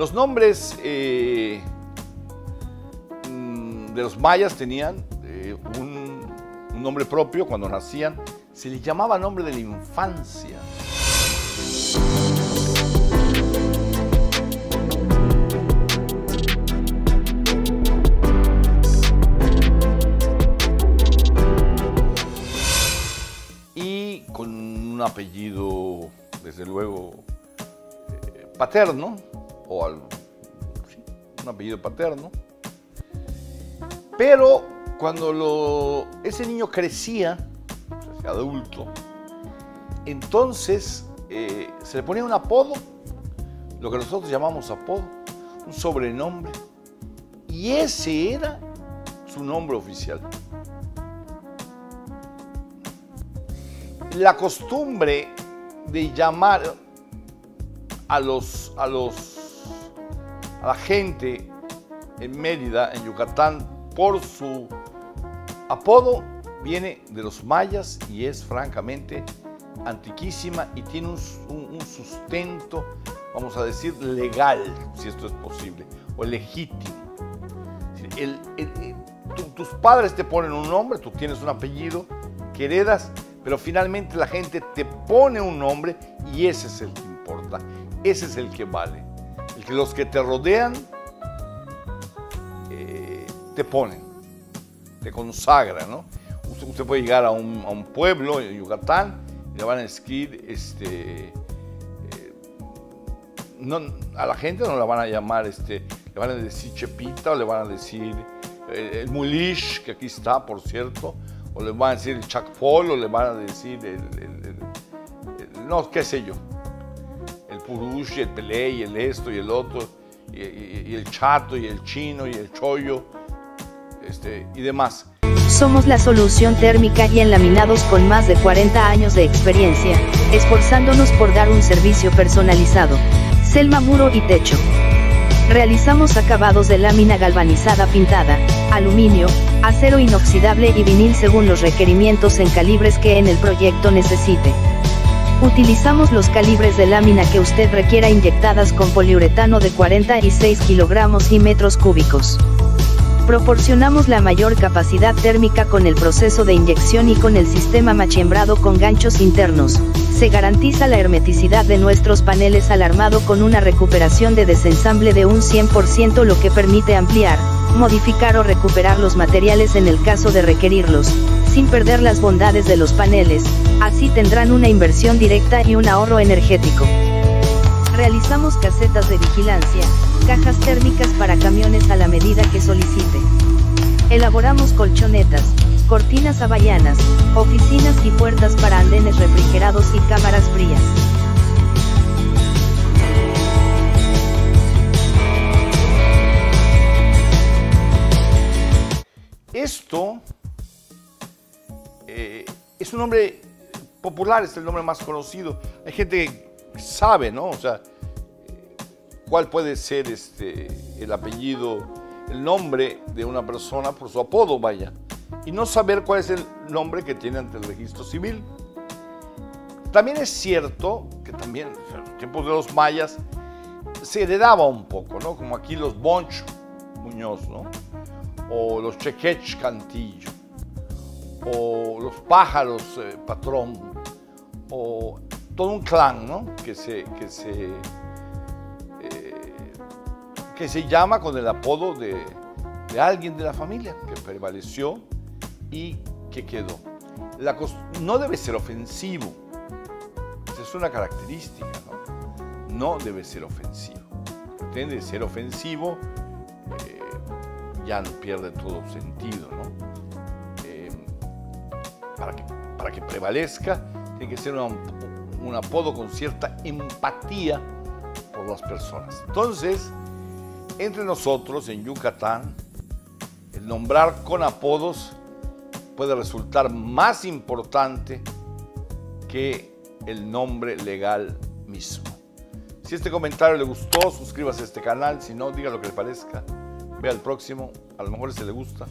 Los nombres eh, mm, de los mayas tenían eh, un, nombre propio cuando nacían. Se les llamaba nombre de la infancia. y con un apellido, desde luego, eh, paterno, o al- sí, un apellido paterno. Pero cuando lo- ese niño crecía, adulto, entonces eh, se le ponía un apodo, lo que nosotros llamamos apodo, un sobrenombre, y ese era su nombre oficial. la costumbre de llamar a los, a los a la gente en Mérida, en Yucatán, por su apodo viene de los mayas y es francamente antiquísima y tiene un, sustento, vamos a decir, legal, si esto es posible, o legítimo. Tus padres te ponen un nombre, tú tienes un apellido que heredas, pero finalmente la gente te pone un nombre y ese es el que importa, ese es el que vale. Que los que te rodean eh, te ponen, te consagran, ¿no? Usted, puede llegar a un, pueblo en Yucatán y le van a escribir, este, eh, no, a la gente no la van a llamar, este, le van a decir Chepita o le van a decir eh, el Mulish, que aquí está, por cierto, o le van a decir el Chacpol o le van a decir el, no, qué sé yo, Purush, el y el esto y el otro, y, el Chato y el Chino y el este, y demás. Somos la solución térmica y en laminados con más de 40 años de experiencia, esforzándonos por dar un servicio personalizado. Selma Muro y Techo. Realizamos acabados de lámina galvanizada pintada, aluminio, acero inoxidable y vinil según los requerimientos en calibres que en el proyecto necesite. Utilizamos los calibres de lámina que usted requiera inyectadas con poliuretano de 46 kilogramos y metros cúbicos. Proporcionamos la mayor capacidad térmica con el proceso de inyección y con el sistema machembrado con ganchos internos. Se garantiza la hermeticidad de nuestros paneles al armado con una recuperación de desensamble de un 100% lo que permite ampliar, modificar o recuperar los materiales en el caso de requerirlos, sin perder las bondades de los paneles, así tendrán una inversión directa y un ahorro energético. Realizamos casetas de vigilancia, cajas térmicas para camiones a la medida que solicite. Elaboramos colchonetas, cortinas hawaianas, oficinas y puertas para andenes refrigerados y cámaras frías. Esto eh, es un nombre popular, es el nombre más conocido. Hay gente que sabe, ¿no? O sea, eh, cuál puede ser este, el apellido, el nombre de una persona por su apodo, vaya. Y no saber cuál es el nombre que tiene ante el registro civil. También es cierto que también en tiempos de los mayas se heredaba un poco, ¿no? Como aquí los Bonch Muñoz, ¿no? o los Chequech Cantillo, o los pájaros eh, Patrón, o todo un clan, ¿no? Que se, que se, eh, que se llama con el apodo de, de alguien de la familia que prevaleció y que quedó. La no debe ser ofensivo, esa es una característica, ¿no? No debe ser ofensivo. Pretende ser ofensivo, eh, ya pierde todo sentido, ¿no? Para, que, prevalezca, tiene que ser un apodo con cierta empatía por las personas. Entonces, entre nosotros en Yucatán, el nombrar con apodos puede resultar más importante que el nombre legal mismo. Si este comentario le gustó, suscríbase a este canal. Si no, diga lo que le parezca. Vea el próximo. A lo mejor ese le gusta.